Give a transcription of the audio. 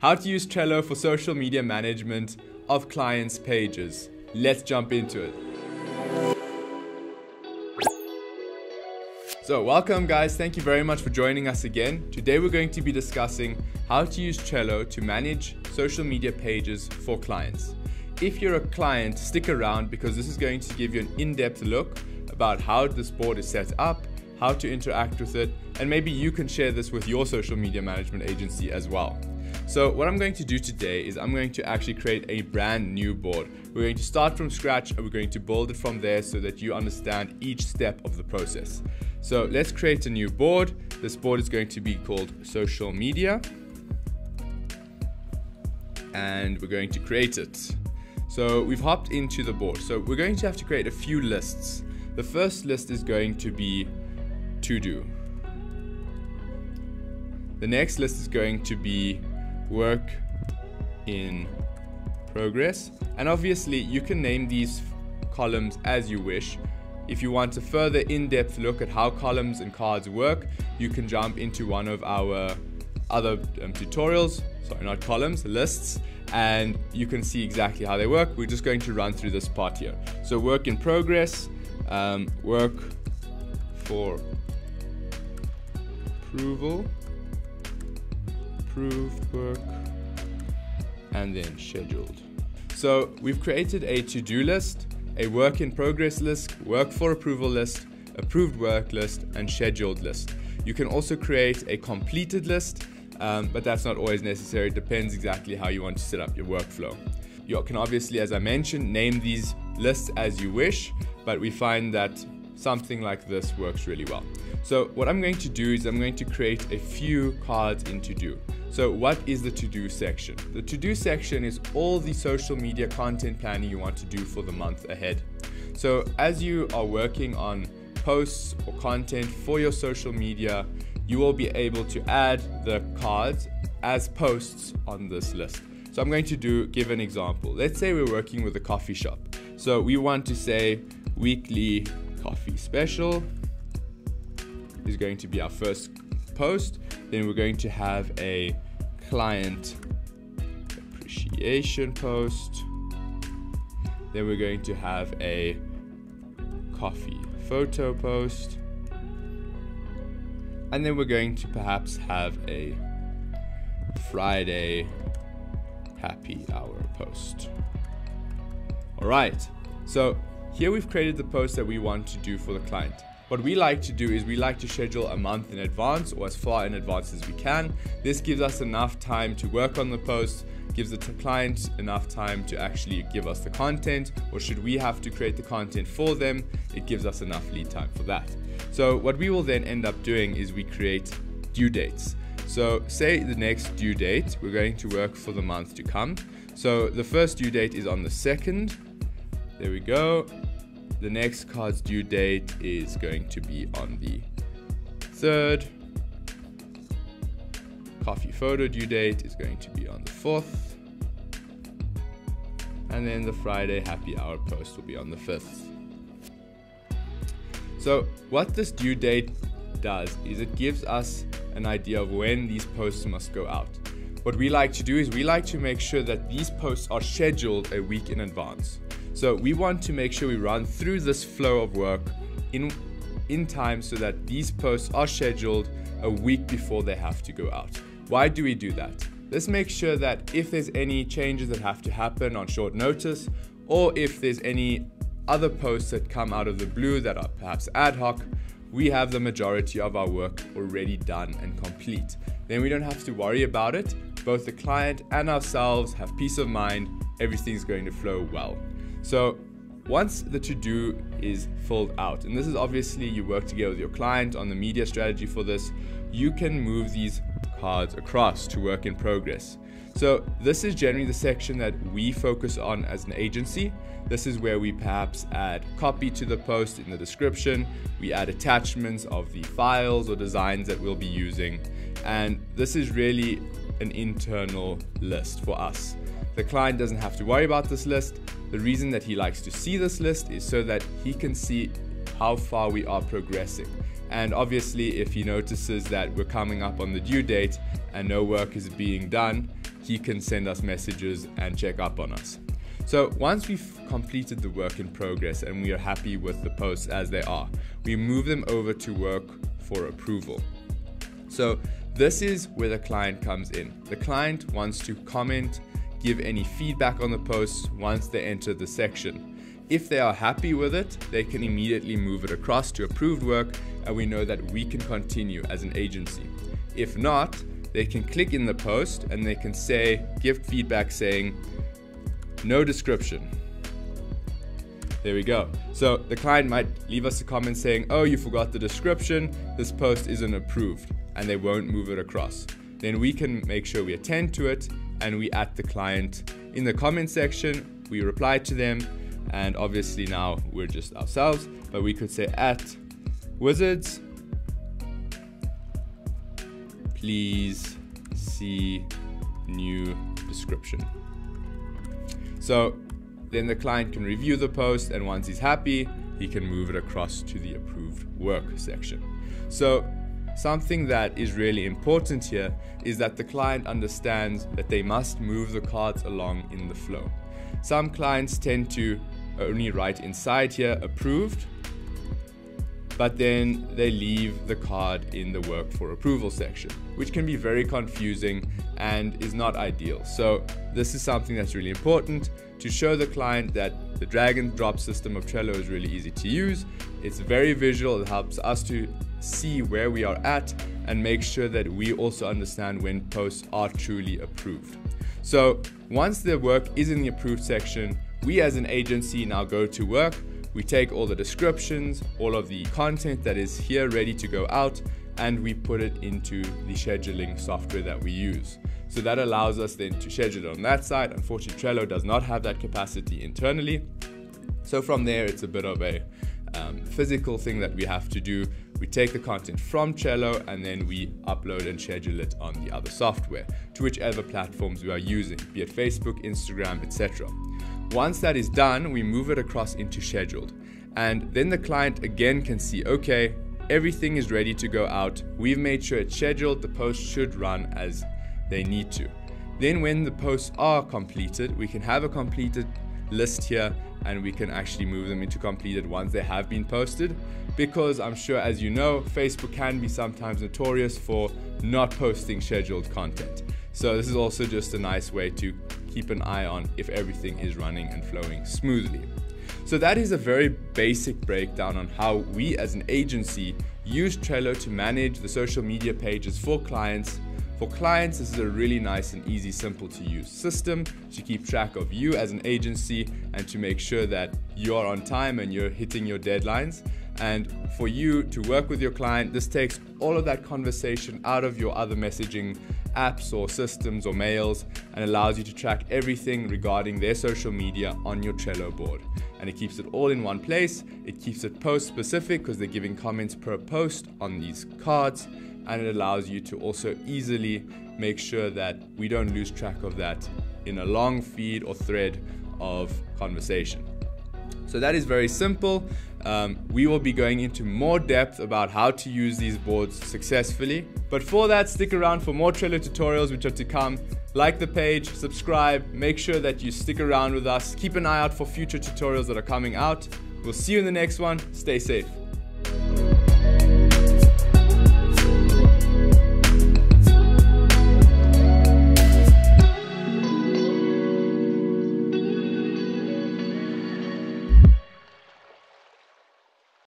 How to use Trello for social media management of clients' pages. Let's jump into it. So, welcome, guys. Thank you very much for joining us again. Today, we're going to be discussing how to use Trello to manage social media pages for clients. If you're a client, stick around because this is going to give you an in depth look about how this board is set up, how to interact with it, and maybe you can share this with your social media management agency as well. So what I'm going to do today is I'm going to actually create a brand new board. We're going to start from scratch and we're going to build it from there so that you understand each step of the process. So let's create a new board. This board is going to be called social media and we're going to create it. So we've hopped into the board. So we're going to have to create a few lists. The first list is going to be to do. The next list is going to be work in progress. And obviously, you can name these columns as you wish. If you want a further in depth look at how columns and cards work, you can jump into one of our other um, tutorials, sorry, not columns, lists, and you can see exactly how they work. We're just going to run through this part here. So, work in progress, um, work for approval approved work, and then scheduled. So we've created a to-do list, a work in progress list, work for approval list, approved work list, and scheduled list. You can also create a completed list, um, but that's not always necessary. It depends exactly how you want to set up your workflow. You can obviously, as I mentioned, name these lists as you wish, but we find that something like this works really well. So what I'm going to do is I'm going to create a few cards in to do. So what is the to-do section? The to-do section is all the social media content planning you want to do for the month ahead. So as you are working on posts or content for your social media, you will be able to add the cards as posts on this list. So I'm going to do give an example. Let's say we're working with a coffee shop. So we want to say weekly coffee special is going to be our first post. Then we're going to have a client appreciation post. Then we're going to have a coffee photo post. And then we're going to perhaps have a Friday happy hour post. All right, so here we've created the post that we want to do for the client. What we like to do is we like to schedule a month in advance or as far in advance as we can. This gives us enough time to work on the post, gives the client enough time to actually give us the content, or should we have to create the content for them, it gives us enough lead time for that. So, what we will then end up doing is we create due dates. So, say the next due date, we're going to work for the month to come. So, the first due date is on the 2nd. There we go the next card's due date is going to be on the 3rd. Coffee photo due date is going to be on the 4th. And then the Friday happy hour post will be on the 5th. So, what this due date does is it gives us an idea of when these posts must go out. What we like to do is we like to make sure that these posts are scheduled a week in advance. So we want to make sure we run through this flow of work in in time so that these posts are scheduled a week before they have to go out. Why do we do that? Let's make sure that if there's any changes that have to happen on short notice, or if there's any other posts that come out of the blue that are perhaps ad hoc, we have the majority of our work already done and complete. Then we don't have to worry about it. Both the client and ourselves have peace of mind, everything's going to flow well. So once the to do is filled out, and this is obviously you work together with your client on the media strategy for this, you can move these cards across to work in progress. So, this is generally the section that we focus on as an agency. This is where we perhaps add copy to the post in the description, we add attachments of the files or designs that we'll be using, and this is really an internal list for us. The client doesn't have to worry about this list. The reason that he likes to see this list is so that he can see how far we are progressing. And obviously, if he notices that we're coming up on the due date and no work is being done, he can send us messages and check up on us. So once we've completed the work in progress and we are happy with the posts as they are, we move them over to work for approval. So this is where the client comes in. The client wants to comment, give any feedback on the posts once they enter the section. If they are happy with it, they can immediately move it across to approved work and we know that we can continue as an agency. If not, they can click in the post and they can say, give feedback saying, no description. There we go. So the client might leave us a comment saying, oh, you forgot the description, this post isn't approved, and they won't move it across. Then we can make sure we attend to it and we at the client in the comment section, we reply to them, and obviously now we're just ourselves, but we could say at wizards, please see new description. So then the client can review the post, and once he's happy, he can move it across to the approved work section. So Something that is really important here is that the client understands that they must move the cards along in the flow. Some clients tend to only write inside here approved, but then they leave the card in the work for approval section, which can be very confusing and is not ideal. So this is something that's really important to show the client that the drag and drop system of Trello is really easy to use. It's very visual, it helps us to see where we are at and make sure that we also understand when posts are truly approved. So once the work is in the approved section, we as an agency now go to work. We take all the descriptions, all of the content that is here ready to go out, and we put it into the scheduling software that we use. So that allows us then to schedule it on that side. Unfortunately, Trello does not have that capacity internally. So from there, it's a bit of a um, physical thing that we have to do we take the content from Trello and then we upload and schedule it on the other software to whichever platforms we are using, be it Facebook, Instagram, etc. Once that is done, we move it across into scheduled. And then the client again can see, okay, everything is ready to go out. We've made sure it's scheduled. The posts should run as they need to. Then when the posts are completed, we can have a completed list here and we can actually move them into completed once they have been posted. Because I'm sure as you know Facebook can be sometimes notorious for not posting scheduled content. So this is also just a nice way to keep an eye on if everything is running and flowing smoothly. So that is a very basic breakdown on how we as an agency use Trello to manage the social media pages for clients for clients, this is a really nice and easy, simple to use system to keep track of you as an agency and to make sure that you're on time and you're hitting your deadlines. And for you to work with your client, this takes all of that conversation out of your other messaging apps or systems or mails and allows you to track everything regarding their social media on your Trello board. And it keeps it all in one place. It keeps it post specific because they're giving comments per post on these cards and it allows you to also easily make sure that we don't lose track of that in a long feed or thread of conversation. So that is very simple. Um, we will be going into more depth about how to use these boards successfully. But for that, stick around for more Trello tutorials which are to come. Like the page, subscribe, make sure that you stick around with us. Keep an eye out for future tutorials that are coming out. We'll see you in the next one. Stay safe.